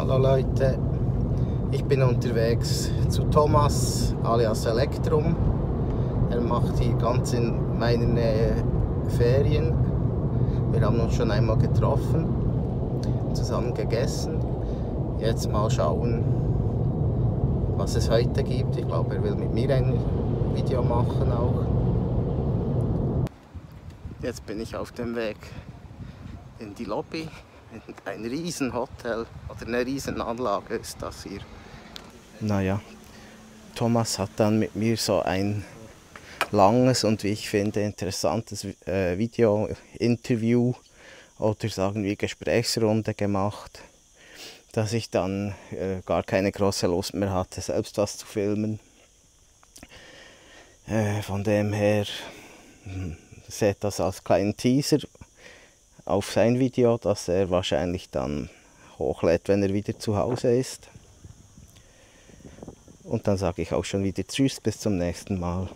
Hallo Leute, ich bin unterwegs zu Thomas alias Elektrum. Er macht hier ganz in meiner Nähe Ferien. Wir haben uns schon einmal getroffen, zusammen gegessen. Jetzt mal schauen, was es heute gibt. Ich glaube, er will mit mir ein Video machen auch. Jetzt bin ich auf dem Weg in die Lobby. Ein Riesenhotel oder eine Riesenanlage ist das hier. Naja, Thomas hat dann mit mir so ein langes und wie ich finde interessantes äh, Video-Interview oder sagen wir Gesprächsrunde gemacht, dass ich dann äh, gar keine große Lust mehr hatte, selbst was zu filmen. Äh, von dem her hm, seht das als kleinen Teaser auf sein Video, das er wahrscheinlich dann hochlädt, wenn er wieder zu Hause ist. Und dann sage ich auch schon wieder Tschüss, bis zum nächsten Mal.